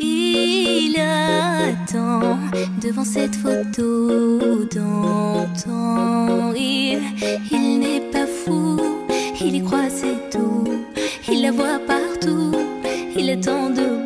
Il attend devant cette photo d'antan. Il, il n'est pas fou, il y croit, c'est tout. Il la voit partout, il attend debout.